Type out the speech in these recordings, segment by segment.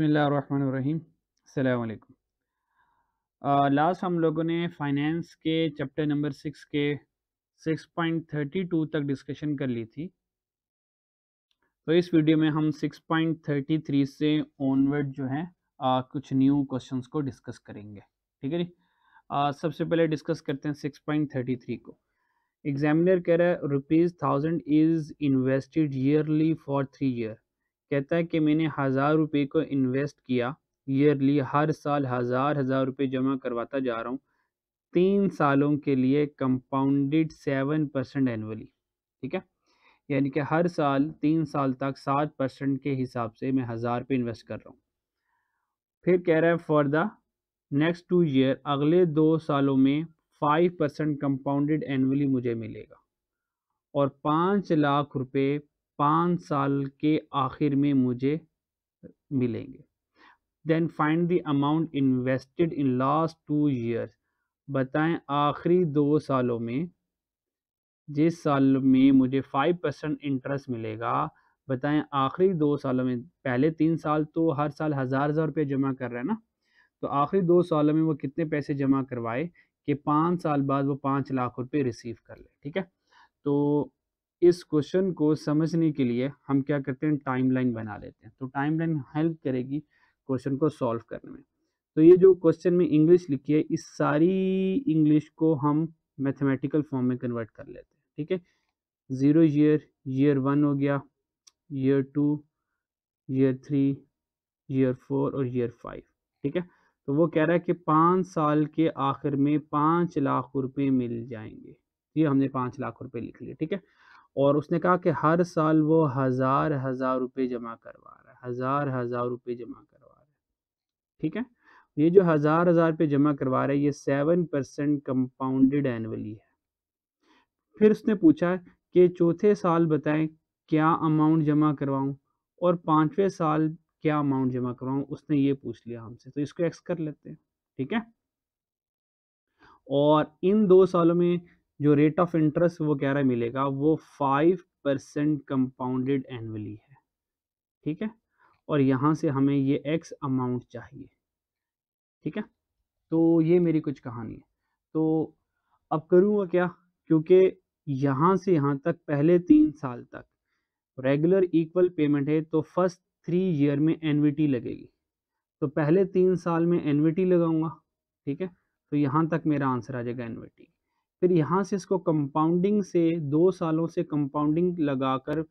बसमीम अल्लाम लास्ट हम लोगों ने फाइनेंस के चैप्टर नंबर सिक्स के 6.32 तक डिस्कशन कर ली थी। तो इस वीडियो में हम 6.33 से ऑनवर्ड जो है आ, कुछ न्यू क्वेश्चंस को डिस्कस करेंगे। ठीक है जी? सबसे पहले डिस्कस करते हैं 6.33 को। एग्जामिनर कह रहा है rupees thousand is invested yearly for three year कहता है कि मैंने हज़ार रुपये को इन्वेस्ट किया। ईयरली हर साल हज़ार हज़ार रुपये जमा करवाता जा रहा हूँ। तीन सालों के लिए कंपाउंडेड सेवन परसेंट एनुअली ठीक है? यानी कि हर साल, तीन साल तक सात परसेंट के हिसाब से मैं हज़ार रुपये इन्वेस्ट कर रहा हूँ। फिर कह रहा है for the next two year अगले दो सालों में फाइव परसेंट कंपाउंडेड एनुअली मुझे मिलेगा। और पाँच लाख रुपए पाँच साल के आखिर में मुझे मिलेंगे। Then find the amount invested in last two years बताएँ आखिरी दो सालों में, जिस साल में मुझे फाइव परसेंट इंटरेस्ट मिलेगा, बताएँ आखिरी दो सालों में, पहले तीन साल तो हर साल हज़ार हज़ार रुपये जमा कर रहे हैं ना? तो आखिरी दो सालों में वो कितने पैसे जमा करवाए कि पाँच साल बाद वो पाँच लाख रुपये रिसीव कर ले, ठीक है? तो इस क्वेश्चन को समझने के लिए हम क्या करते हैं, टाइमलाइन बना लेते हैं। तो टाइमलाइन हेल्प करेगी क्वेश्चन को सॉल्व करने में। तो ये जो क्वेश्चन में इंग्लिश लिखी है, इस सारी इंग्लिश को हम मैथमेटिकल फॉर्म में कन्वर्ट कर लेते हैं, ठीक है? ज़ीरो ईयर ईयर वन हो गया, year two, year three, year four और ईयर फाइव, ठीक है? तो वो कह रहा है कि पाँच साल के आखिर में पाँच लाख रुपए मिल जाएँगे। ये हमने पाँच लाख रुपए लिख लिए, ठीक है? और उसने कहा कि हर साल वो हज़ार हज़ार रुपये जमा करवा रहा है, हज़ार हज़ार रुपये जमा करवा रहा है। ठीक है? ये जो हज़ार हज़ार रुपये जमा करवा रहा है, ये सेवन परसेंट कंपाउंडेड एनुअली है। फिर उसने पूछा कि चौथे साल बताएँ क्या अमाउंट जमा करवाऊं और पाँचवें साल क्या अमाउंट जमा करवाऊं, उसने ये पूछ लिया हमसे। तो इसको एक्स कर लेते हैं। ठीक है? और इन दो सालों में जो रेट ऑफ़ इंटरेस्ट वो कह रहा है मिलेगा, वो फाइव परसेंट कंपाउंडेड एनुअली है। ठीक है? और यहाँ से हमें ये एक्स अमाउंट चाहिए। ठीक है? तो ये मेरी कुछ कहानी है। तो अब करूँगा क्या? क्योंकि यहाँ से यहाँ तक पहले तीन साल तक रेगुलर इक्वल पेमेंट है तो फ़र्स्ट थ्री ईयर में एनवीटी लगेगी। तो पहले तीन साल में एनवीटी लगाऊँगा। ठीक है? तो यहाँ तक मेरा आंसर आ जाएगा एनवीटी फिर यहाँ से इसको कंपाउंडिंग से दो सालों से कंपाउंडिंग लगाकर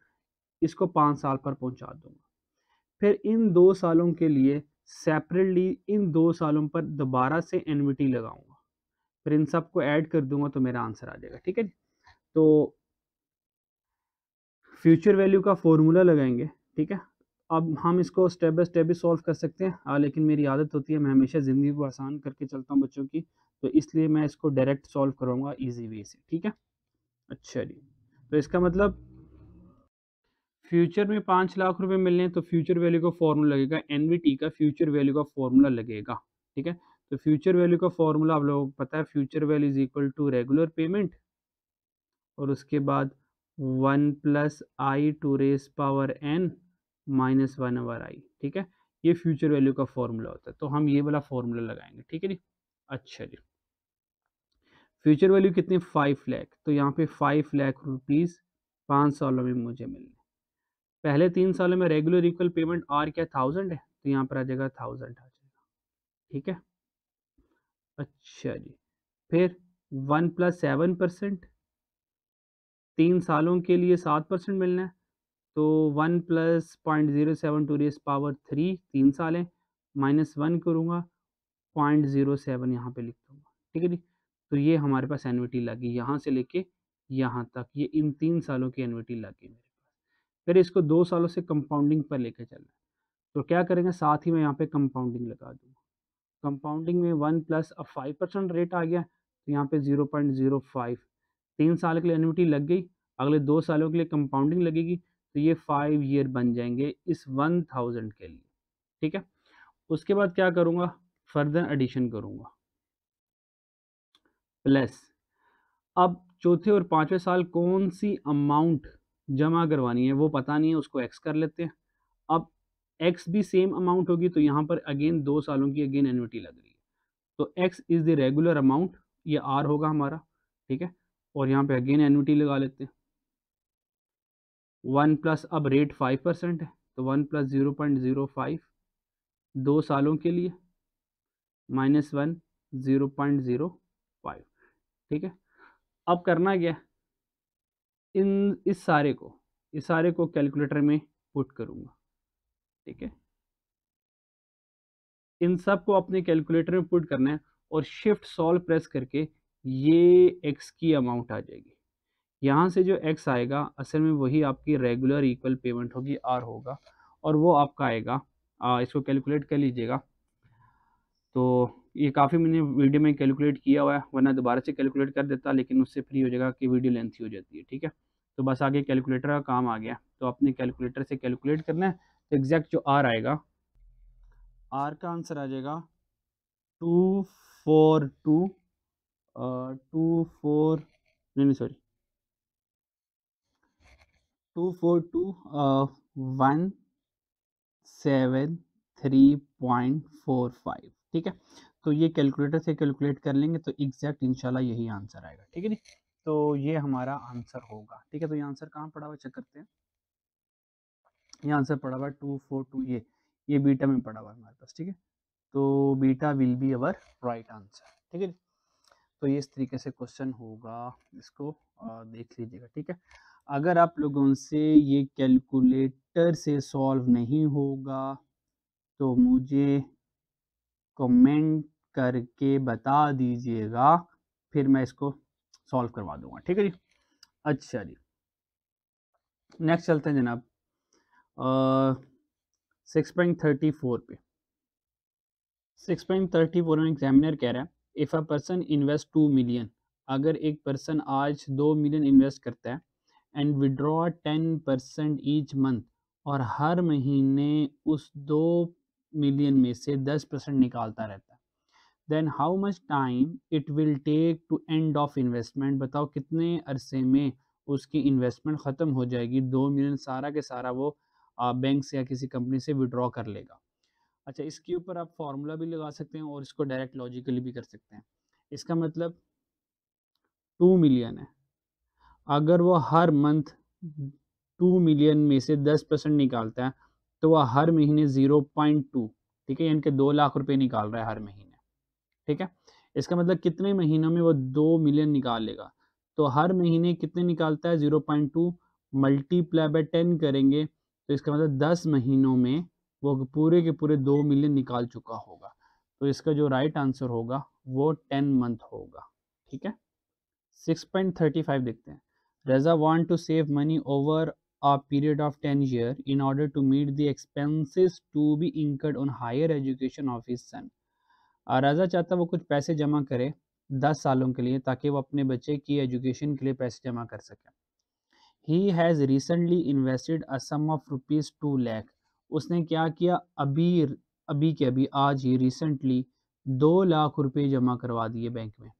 इसको पाँच साल पर पहुँचा दूँगा। फिर इन दो सालों के लिए सेपरेटली इन दो सालों पर दोबारा से एनविटी लगाऊँगा। फिर इन सबको ऐड कर दूँगा तो मेरा आंसर आ जाएगा, ठीक है तो फ्यूचर वैल्यू का फॉर्मूला लगाएँगे, ठीक है? अब हम इसको स्टेप बाय स्टेप भी सॉल्व कर सकते हैं। आ, लेकिन मेरी आदत होती है मैं हमेशा ज़िंदगी को आसान करके चलता हूँ बच्चों की तो इसलिए मैं इसको डायरेक्ट सॉल्व करूँगा ईजी वे से ठीक है? अच्छा जी तो इसका मतलब फ्यूचर में पाँच लाख रुपए मिलने हैं तो फ्यूचर वैल्यू का फॉर्मूला लगेगा एनवीटी का फ्यूचर वैल्यू का फॉर्मूला लगेगा ठीक है? तो फ्यूचर वैल्यू का फॉर्मूला आप लोगों को पता है future value is equal to regular payment और उसके बाद one plus I to raise power N minus one over I, ठीक है? ये फ्यूचर वैल्यू का फॉर्मूला होता है तो हम ये वाला फॉर्मूला लगाएँगे, ठीक है जी? अच्छा जी। फ्यूचर वैल्यू कितनी? फाइव लैख तो यहाँ पे फाइव लैख रुपीज़ पाँच सालों में मुझे मिलने। पहले तीन सालों में रेगुलर इक्वल पेमेंट आर क्या? थाउज़ेंड है तो यहाँ पर आ जाएगा थाउज़ेंड आ जाएगा, ठीक है? अच्छा जी, फिर वन प्लस सेवन परसेंट तीन सालों के लिए सात परसेंट मिलना है तो one plus point zero seven to raise power three, तीन साल है, माइनस वन करूँगा, पॉइंट ज़ीरो सेवन यहाँ पर लिख दूँगा, ठीक है जी? तो ये हमारे पास एनविटी लगी, यहाँ से लेके यहाँ तक, ये इन तीन सालों की एनविटी लगी मेरे पास। फिर इसको दो सालों से कंपाउंडिंग पर लेके चलना है तो क्या करेंगे, साथ ही मैं यहाँ पे कंपाउंडिंग लगा दूँगा। कंपाउंडिंग में वन प्लस अब फाइव परसेंट रेट आ गया तो यहाँ पे ज़ीरो पॉइंट ज़ीरो फाइव, तीन साल के लिए एनविटी लग गई, अगले दो सालों के लिए कंपाउंडिंग लगेगी तो ये फाइव ईयर बन जाएँगे इस वन थाउज़ेंड के लिए, ठीक है? उसके बाद क्या करूँगा? फर्दर एडिशन करूँगा। प्लस अब चौथे और पाँचवें साल कौन सी अमाउंट जमा करवानी है, वो पता नहीं है, उसको एक्स कर लेते हैं। अब एक्स भी सेम अमाउंट होगी तो यहाँ पर अगेन दो सालों की अगेन एनुटी लग रही है। तो X is the regular amount ये आर होगा हमारा, ठीक है? और यहाँ पे अगेन एनुटी लगा लेते हैं। वन प्लस अब रेट फाइव परसेंट है तो one plus zero point zero five दो सालों के लिए, minus one zero point zero five, ठीक है? अब करना क्या इन, इस सारे को, इस सारे को कैलकुलेटर में पुट करूँगा, ठीक है? इन सबको अपने कैलकुलेटर में पुट करना है और शिफ्ट सॉल्व प्रेस करके ये एक्स की अमाउंट आ जाएगी। यहाँ से जो एक्स आएगा असल में वही आपकी रेगुलर इक्वल पेमेंट होगी आर होगा और वो आपका आएगा। आ, इसको कैलकुलेट कर लीजिएगा। तो ये काफ़ी मैंने वीडियो में कैलकुलेट किया हुआ है वरना दोबारा से कैलकुलेट कर देता लेकिन उससे फ्री हो जाएगा कि वीडियो लेंथी हो जाती है ठीक है? तो बस आगे कैलकुलेटर का काम आ गया। तो अपने कैलकुलेटर से कैलकुलेट करना है तो एग्जैक्ट जो आर आएगा आर का आंसर आ जाएगा two four two two four नहीं sorry two four two one seven three point four five ठीक है? तो ये कैलकुलेटर से कैलकुलेट कर लेंगे तो एग्जैक्ट इंशाल्लाह यही आंसर आएगा, ठीक है नी तो ये हमारा आंसर होगा, ठीक है? तो ये आंसर कहाँ पड़ा हुआ चेक करते हैं। ये आंसर पड़ा हुआ टू फोर टू ये ये बीटा में पड़ा हुआ हमारे पास, ठीक है? तो beta will be our right answer ठीक है? तो ये इस तरीके से क्वेश्चन होगा, इसको देख लीजिएगा, ठीक है? अगर आप लोगों से ये कैलकुलेटर से सॉल्व नहीं होगा तो मुझे कमेंट करके बता दीजिएगा, फिर मैं इसको सॉल्व करवा दूँगा, ठीक है जी? अच्छा जी। नेक्स्ट चलते हैं जनाब। सिक्स पॉइंट थर्टी फोर पे। सिक्स पॉइंट थर्टी फोर में एग्जामिनर कह रहा है if a person invest two million अगर एक पर्सन आज दो मिलियन इन्वेस्ट करता है and withdraw ten percent each month और हर महीने उस दो मिलियन में से दस परसेंट निकालता रहता है। Then how much time it will take to end of investment बताओ कितने अरसे में उसकी इन्वेस्टमेंट ख़त्म हो जाएगी? दो मिलियन सारा के सारा वो बैंक से या किसी कंपनी से विड्रॉ कर लेगा। अच्छा इसके ऊपर आप फार्मूला भी लगा सकते हैं और इसको डायरेक्ट लॉजिकली भी कर सकते हैं। इसका मतलब टू मिलियन है। अगर वो हर मंथ टू मिलियन में से दस परसेंट निकालता है तो वह हर महीने ज़ीरो पॉइंट टू, ठीक है, यानी कि दो लाख रुपए निकाल रहा है हर महीने, ठीक है? इसका मतलब कितने महीनों में वो दो मिलियन निकाल लेगा? तो हर महीने कितने निकालता है? Zero point two multiply by ten करेंगे तो इसका मतलब दस महीनों में वो पूरे के पूरे दो मिलियन निकाल चुका होगा। तो इसका जो राइट आंसर होगा, वो टेन मंथ होगा, ठीक है? सिक्स पॉइंट थर्टी फाइव देखते हैं। Reza want to save money over a period of 10 years in order to meet the expenses to be incurred on higher education of his son. रजा चाहता वो कुछ पैसे जमा करे 10 सालों के लिए ताकि वो अपने बच्चे की एजुकेशन के लिए पैसे जमा कर सके। He has recently invested a sum of rupees two lakh उसने क्या किया? अभी अभी के अभी, आज ही रिसेंटली दो लाख रुपए जमा करवा दिए बैंक में।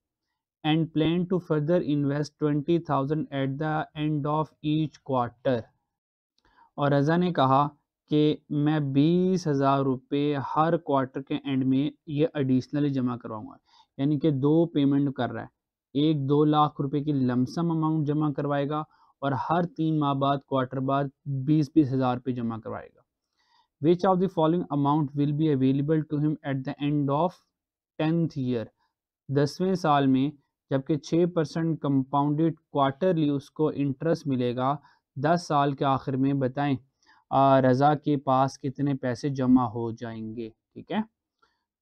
And plan to further invest 20,000 at the end of each quarter. और रज़ा ने कहा कि मैं बीस हज़ार रुपये हर क्वार्टर के एंड में ये एडिशनली जमा करवाऊँगा। यानी कि दो पेमेंट कर रहा है। एक दो लाख रुपए की लमसम अमाउंट जमा करवाएगा और हर तीन माह बाद क्वार्टर बाद बीस बीस हज़ार रुपये जमा करवाएगा। Which of the following amount will be available to him at the end of tenth year दसवें साल में जबकि छः परसेंट कंपाउंडेड क्वार्टरली उसको इंटरेस्ट मिलेगा। दस साल के आखिर में बताएँ रज़ा के पास कितने पैसे जमा हो जाएँगे, ठीक है?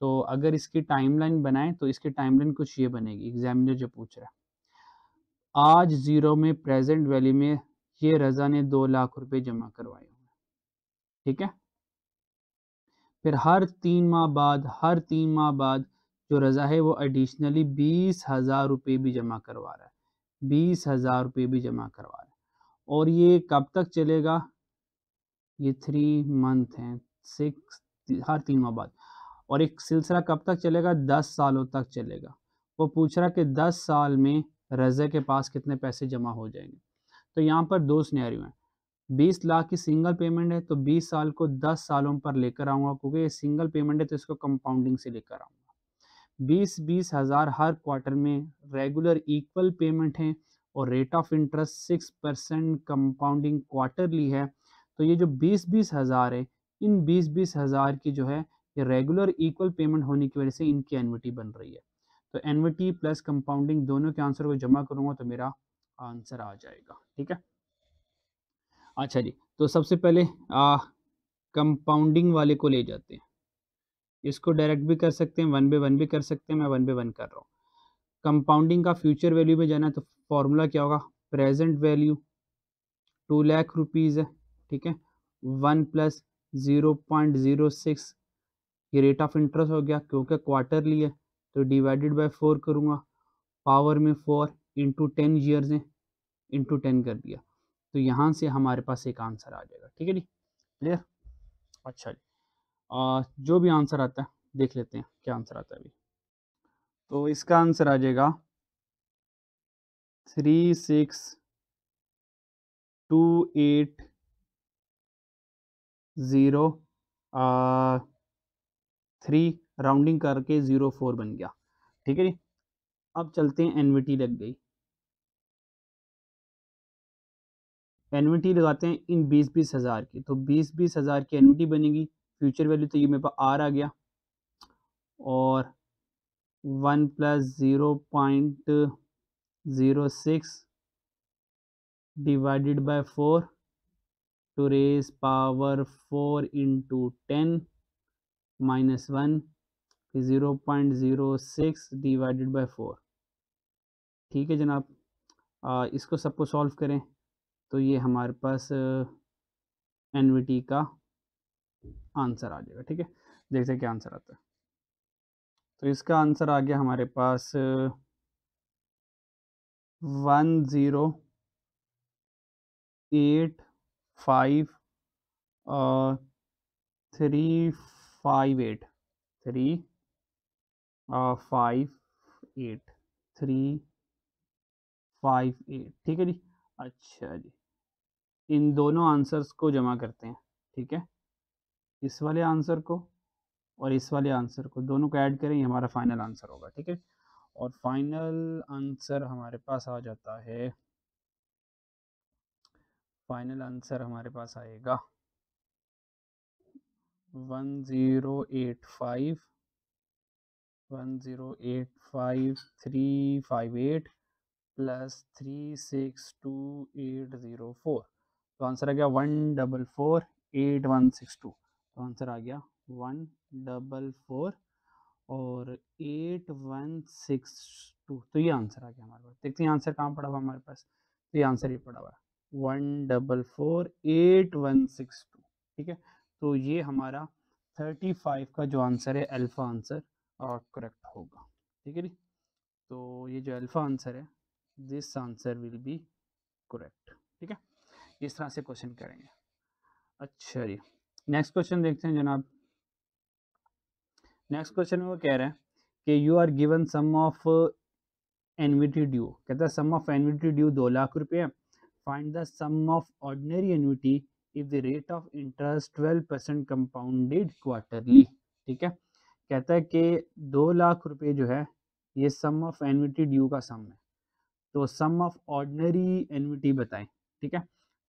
तो अगर इसकी टाइमलाइन बनाएँ तो इसकी टाइमलाइन कुछ ये बनेगी एग्जामिनर जो पूछ रहा है। आज ज़ीरो में प्रेजेंट वैल्यू में ये रज़ा ने दो लाख रुपए जमा करवाए हुए ठीक है? फिर हर तीन माह बाद, हर तीन माह बाद जो रज़ा है, वो एडिशनली बीस हज़ार रुपये भी जमा करवा रहा है। बीस हज़ार रुपये भी जमा करवा रहा है। और ये कब तक चलेगा? ये थ्री मंथ हैं सिक्स हर तीन माह बाद। और एक सिलसिला कब तक चलेगा? दस सालों तक चलेगा। वो पूछ रहा कि दस साल में रज़ा के पास कितने पैसे जमा हो जाएँगे? तो यहाँ पर दो स्नैरियो हैं। बीस लाख की सिंगल पेमेंट है तो बीस साल को दस सालों पर लेकर आऊँगा, क्योंकि ये सिंगल पेमेंट है तो इसको कंपाउंडिंग से लेकर आऊँगा। बीस बीस हज़ार हर क्वार्टर में रेगुलर इक्वल पेमेंट है और rate of interest six percent compounding quarterly है। तो ये जो बीस बीस हज़ार है, इन बीस बीस हज़ार की जो है, ये रेगुलर इक्वल पेमेंट होने की वजह से इनकी एनविटी बन रही है। तो एनविटी प्लस कंपाउंडिंग दोनों के आंसर को जमा करूँगा तो मेरा आंसर आ जाएगा, ठीक है? अच्छा जी तो सबसे पहले कंपाउंडिंग वाले को ले जाते हैं। इसको डायरेक्ट भी कर सकते हैं वन बाई वन भी कर सकते हैं, मैं वन बाई वन कर रहा हूँ। कंपाउंडिंग का फ्यूचर वैल्यू में जाना है तो फॉर्मूला क्या होगा? Present value two lakh rupees है, ठीक है? One plus zero point zero six ये रेट ऑफ़ इंटरेस्ट हो गया, क्योंकि क्वार्टरली है तो डिवाइडेड बाय फोर करूँगा पावर में फोर इंटू टेन ईयर्स हैं इंटू टेन कर दिया। तो यहाँ से हमारे पास एक आंसर आ जाएगा, ठीक है जी? क्लियर अच्छा जी। आ, जो भी आंसर आता है देख लेते हैं क्या आंसर आता है अभी। तो इसका आंसर आ जाएगा three six two eight zero three rounding करके ज़ीरो फोर बन गया। ठीक है जी? अब चलते हैं एनविटी लग गई। एनविटी लगाते हैं इन बीस बीस हज़ार की। तो बीस बीस हज़ार की एनविटी बनेगी फ्यूचर वैल्यू तो ये मेरे पास आर आ गया। और one plus zero point zero six divided by four to raise power four into ten minus one zero point zero six divided by four. ठीक है जनाब आ, इसको सबको सॉल्व करें तो ये हमारे पास एनवीटी का आंसर आ जाएगा, ठीक है? देखते क्या आंसर आता है। तो इसका आंसर आ गया हमारे पास, one zero eight five three five eight, three five eight, three five eight, ठीक है जी? अच्छा जी। इन दोनों आंसर्स को जमा करते हैं, ठीक है? इस वाले आंसर को और इस वाले आंसर को। दोनों को ऐड करें हमारा फाइनल आंसर होगा, ठीक है? और फाइनल आंसर हमारे पास आ जाता है। फाइनल आंसर हमारे पास आएगा। One zero eight five, one zero eight five, three five eight, plus three six two eight zero four. तो आंसर आ गया one double four, eight one six two. तो आंसर आ गया वन डबल फोर और एट वन सिक्स टू। तो ये answer आ गया हमारे पास। देखते हैं आंसर कहाँ पड़ा हुआ हमारे पास। तो ये आंसर ही पड़ा हुआ one double four eight one six two. ठीक है? तो ये हमारा थर्टी फाइव का जो आंसर है, अल्फ़ा आंसर और करेक्ट होगा। ठीक है जी? तो ये जो अल्फ़ा आंसर है this answer will be correct ठीक है? इस तरह से क्वेश्चन करेंगे। अच्छा जी। नेक्स्ट क्वेश्चन देखते हैं जनाब। नेक्स्ट क्वेश्चन में वो कह रहे हैं कि you are given sum of annuity due कहता है सम ऑफ़ एनविटी ड्यू दो लाख रुपये find the sum of ordinary annuity if the rate of interest twelve percent compounded quarterly ठीक है? कहता है कि दो लाख रुपए जो है, ये सम ऑफ़ एनविटी ड्यू का सम है। तो सम ऑफ़ ऑर्डनरी एनविटी बताएँ। ठीक है?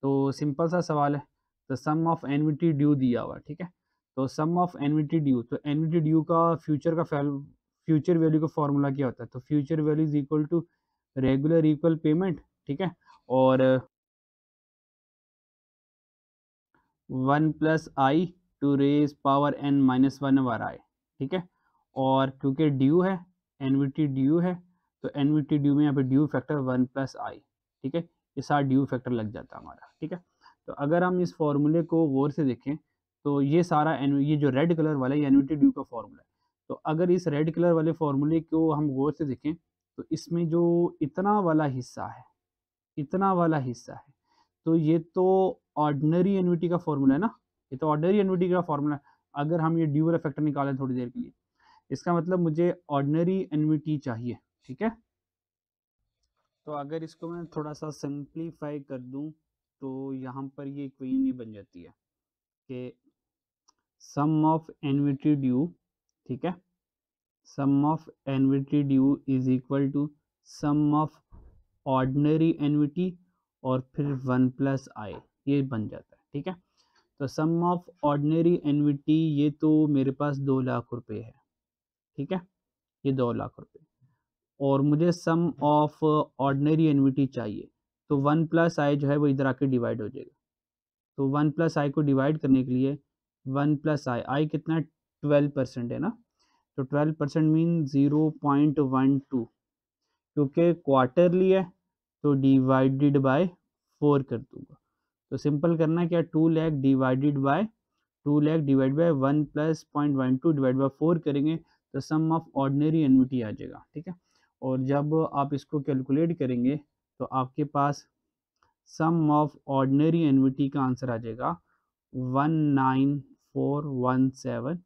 तो सिंपल सा सवाल है। तो सम ऑफ़ एनविटी ड्यू दिया हुआ ठीक है? तो सम ऑफ़ एनविटी ड्यू तो एनविटी ड्यू का फ्यूचर का फ्यूचर वैल्यू का फॉर्मूला क्या होता है? तो future value is equal to regular equal payment ठीक है? और one plus I to raise power N minus one over I ठीक है? और क्योंकि ड्यू है एनविटी ड्यू है तो एनविटी ड्यू में यहाँ पे due factor one plus I ठीक है? ये सारा ड्यू फैक्टर लग जाता है हमारा, ठीक है? तो अगर हम इस फॉर्मूले को गौर से देखें तो ये सारा ये जो रेड कलर वाला है एन वी टी ड्यू का फॉर्मूला है। तो अगर इस रेड कलर वाले फॉर्मूले को हम गौर से देखें तो इसमें जो इतना वाला हिस्सा है, इतना वाला हिस्सा है तो ये तो ऑर्डनरी एनविटी का फॉर्मूला है ना? ये तो ऑर्डनरी एनविटी का फार्मूला है। अगर हम ये ड्यू वाला फैक्टर निकालें थोड़ी देर के लिए, इसका मतलब मुझे ऑर्डनरी एनविटी चाहिए, ठीक है? तो अगर इसको मैं थोड़ा सा सिंप्लीफाई कर दूँ तो यहाँ पर ये इक्वेशन भी बन जाती है कि सम ऑफ़ एनविटी ड्यू ठीक है? Sum of annuity due is equal to sum of ordinary annuity और फिर वन प्लस आई ये बन जाता है, ठीक है? तो सम ऑफ़ ऑर्डनरी एनविटी ये तो मेरे पास दो लाख रुपए है, ठीक है? ये दो लाख रुपए। और मुझे सम ऑफ़ ऑर्डनरी एनविटी चाहिए। तो वन प्लस आई जो है वो इधर आके डिवाइड हो जाएगा। तो वन प्लस आई को डिवाइड करने के लिए वन प्लस आई आई कितना ट्वेल्व परसेंट है ना? तो twelve percent mean zero point one two. क्योंकि क्वार्टरली है तो डिवाइडेड बाय फोर कर दूँगा। तो सिंपल करना क्या? Two lakh divided by, two lakh divide by one plus point one two divide by four करेंगे तो सम ऑफ़ ऑर्डनरी एनविटी आ जाएगा, ठीक है? और जब आप इसको कैलकुलेट करेंगे तो आपके पास सम ऑफ़ ऑर्डनरी एनविटी का आंसर आ जाएगा one nine four one seven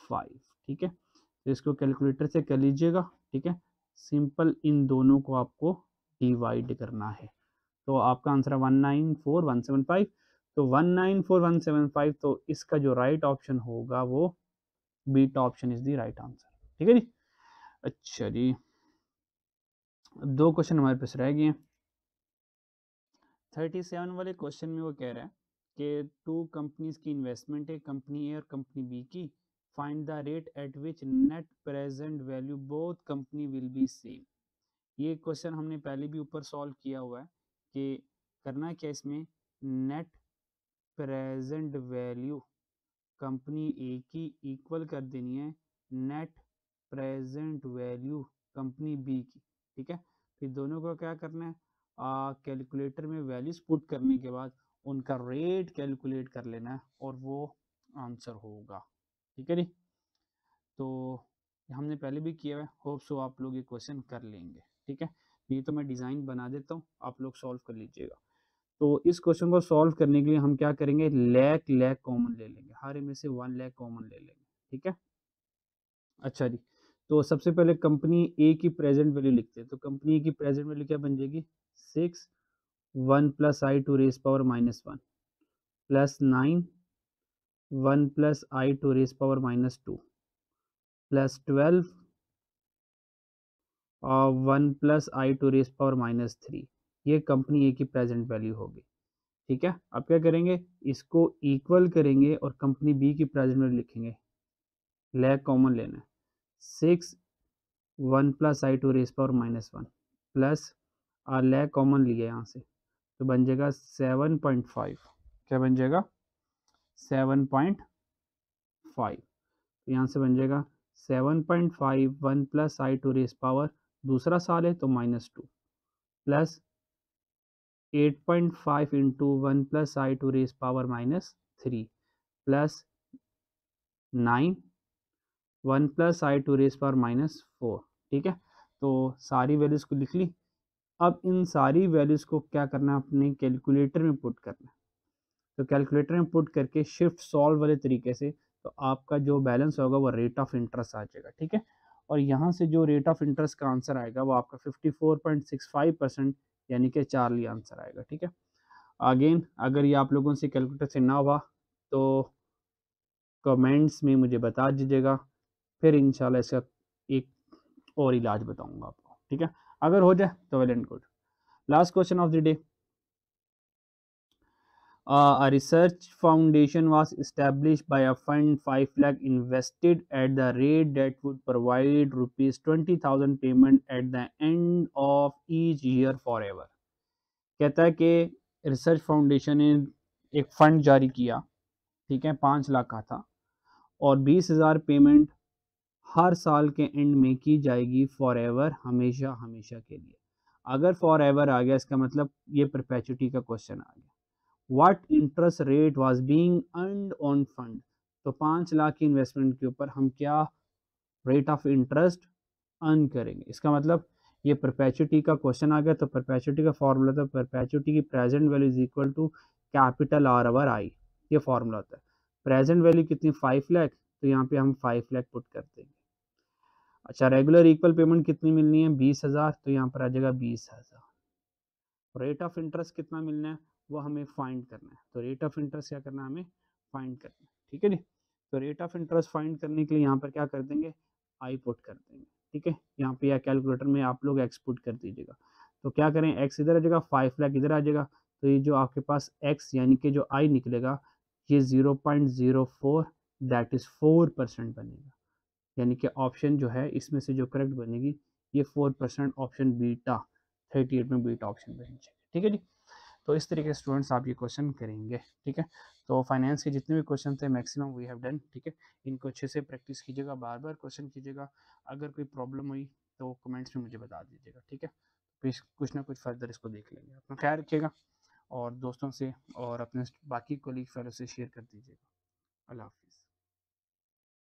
five, ठीक है? तो इसको कैलकुलेटर से कर लीजिएगा, ठीक है? सिंपल इन दोनों को आपको डिवाइड करना है। तो आपका आंसर है one nine four one seven five. तो one nine four one seven five तो इसका जो राइट right ऑप्शन होगा वो beta option is the right answer ठीक है जी? अच्छा जी। दो क्वेश्चन हमारे पास रह गए हैं। थर्टी सेवन वाले क्वेश्चन में वो कह रहा है कि टू कंपनीज़ की इन्वेस्टमेंट है कंपनी ए और कंपनी बी की। Find the rate at which net present value both company will be same ये क्वेश्चन हमने पहले भी ऊपर सॉल्व किया हुआ है कि करना क्या इसमें? Net present value company A की इक्वल कर देनी है। Net present value company B की ठीक है? फिर दोनों को क्या करना है? कैलकुलेटर में वैल्यूज़ पुट करने के बाद उनका रेट कैलकुलेट कर लेना है और वो आंसर होगा। ठीक है जी तो हमने पहले भी किया है। होप सो आप लोग ये क्वेश्चन कर लेंगे। ठीक है? ये तो मैं डिज़ाइन बना देता हूँ। आप लोग सॉल्व कर लीजिएगा। तो इस क्वेश्चन को सॉल्व करने के लिए हम क्या करेंगे? लैक लैक कॉमन ले लेंगे। हर में से वन लैक कॉमन ले लेंगे। ठीक है? अच्छा जी। तो सबसे पहले कंपनी ए की प्रेजेंट वैल्यू लिखते हैं। तो कंपनी ए की प्रेजेंट वैल्यू क्या बन जाएगी? Six, one plus I to raise power minus one, plus nine, one plus I to raise power minus two, plus twelve, और one plus I to raise power minus three. ये company A की present value होगी। ठीक है? अब क्या करेंगे? इसको इक्वल करेंगे और कंपनी बी की प्रेजेंट वैल्यू लिखेंगे। लैक कॉमन लेना six, one plus I to raise power minus one, plus और लैक कॉमन लिया यहाँ से। तो बन जाएगा सेवन पॉइंट फाइव। क्या बन जाएगा? Seven point five. तो यहाँ से बन जाएगा seven point five, one plus I to raise power, दूसरा साल है तो minus two. Plus eight point five into one plus I to raise power minus three. Plus nine, one plus I to raise power minus four. ठीक है? तो सारी values को लिख ली। अब इन सारी वैल्यूज़ को क्या करना है? अपने कैलकुलेटर में पुट करना है। तो कैलकुलेटर में पुट करके शिफ्ट सॉल्व वाले तरीके से तो आपका जो बैलेंस होगा वो रेट ऑफ़ इंटरेस्ट आ जाएगा, ठीक है? और यहाँ से जो रेट ऑफ़ इंटरेस्ट का आंसर आएगा वो आपका 54.65 परसेंट यानी कि चार्ली आंसर आएगा, ठीक है? अगेन अगर ये आप लोगों से कैलकुलेटर से ना हुआ तो कमेंट्स में मुझे बता दीजिएगा, फिर इंशाल्लाह इसका एक और इलाज बताऊँगा आपको, ठीक है? अगर हो जाए तो well and good last question of the day a research foundation was establish by a fund five lakh invested at the rate that would provide rupees twenty thousand payment at the end of each year for कहता है कि research foundation ने एक fund जारी किया, ठीक है, पाँच लाख का था, और बीस हज़ार पेमेंट हर साल के एंड में की जाएगी फॉर एवर हमेशा हमेशा के लिए। अगर फॉर एवर आ गया, इसका मतलब ये परपेचुटी का क्वेश्चन आ गया। What interest rate was being earned on fund तो पाँच लाख की इन्वेस्टमेंट के ऊपर हम क्या रेट ऑफ़ इंटरेस्ट अर्न करेंगे? इसका मतलब ये परपेचुटी का क्वेश्चन आ गया तो परपेचुटी का फॉर्मूला था परपेचुटी की present value is equal to capital R over I ये फॉर्मूला होता है। प्रेजेंट वैल्यू कितनी? फाइव लैख तो यहाँ पे हम फाइव लैख पुट कर देंगे। अच्छा रेगुलर इक्वल पेमेंट कितनी मिलनी है? बीस हज़ार तो यहाँ पर आ जाएगा बीस हज़ार। रेट ऑफ़ इंटरेस्ट कितना मिलना है? वो हमें फाइंड करना है। तो रेट ऑफ़ इंटरेस्ट क्या करना है? हमें फाइंड करना है। ठीक है जी? तो रेट ऑफ़ इंटरेस्ट फाइंड करने के लिए यहाँ पर क्या कर देंगे? आई पुट कर देंगे। ठीक है? यहाँ पे या कैलकुलेटर में आप लोग एक्सपुट कर दीजिएगा। तो क्या करें? एक्स इधर आ जाएगा फाइव लाख इधर आ जाएगा। तो ये जो आपके पास एक्स यानी कि जो आई निकलेगा, ये zero point zero four that is four percent बनेगा। यानी कि ऑप्शन जो है, इसमें से जो करेक्ट बनेगी, ये four percent option beta, thirty eight में बीटा ऑप्शन बन जाएगा। ठीक है जी? तो इस तरीके से स्टूडेंट्स आप ये क्वेश्चन करेंगे। ठीक है? तो फाइनेंस के जितने भी क्वेश्चन थे, मैक्सिमम वी हैव डन। ठीक है? इनको अच्छे से प्रैक्टिस कीजिएगा बार बार क्वेश्चन कीजिएगा। अगर कोई प्रॉब्लम हुई तो कमेंट्स में मुझे बता दीजिएगा। ठीक है? फिर कुछ ना कुछ फर्दर इसको देख लेंगे। अपना ख्याल रखिएगा और दोस्तों से और अपने बाकी कोलीग फेलो से शेयर कर दीजिएगा। अल्लाह